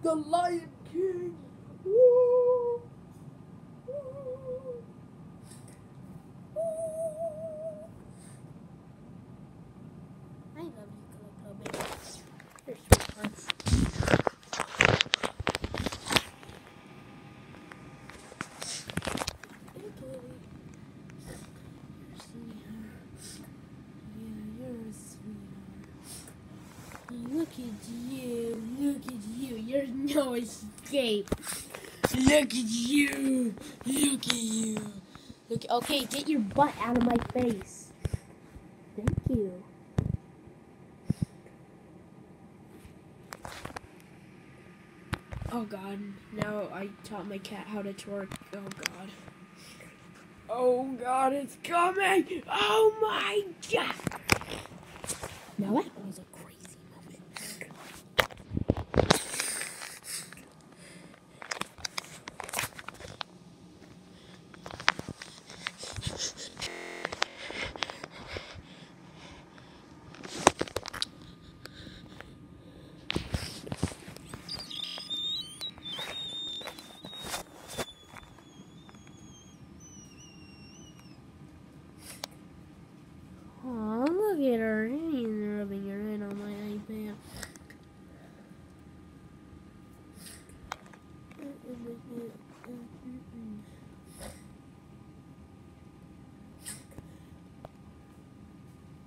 The Lion King. Woo! Woo! Woo! I love you, Coco baby. You're so fun. Look at you, look at you, there's no escape. Look at you, look at you. Look, okay, get your butt out of my face. Thank you. Oh god, now I taught my cat how to twerk. Oh god. Oh god, it's coming! Oh my god! Now that was a look at her. She's rubbing her head on my iPad.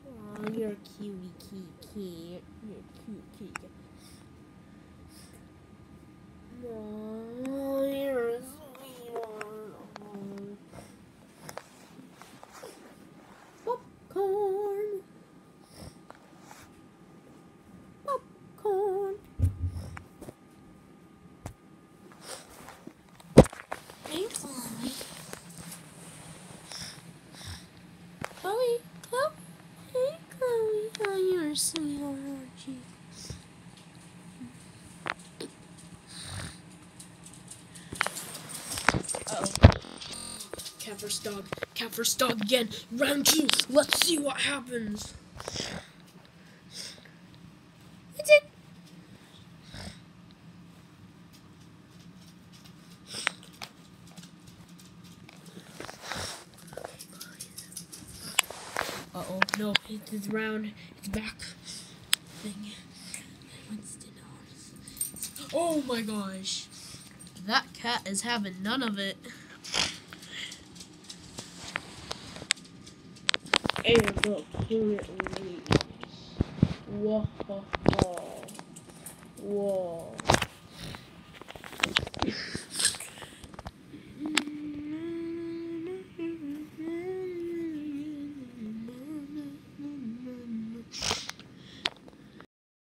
Aw, you're a cutie kitty. You're a cute kitty. Sweetheart, aren't? Uh-oh. Cat versus dog. Cat versus dog again. Round two. Let's see what happens. That's it. Uh oh, no, it's round. It's back. Thing. Oh my gosh. That cat is having none of it. Leaves. Whoa. Whoa.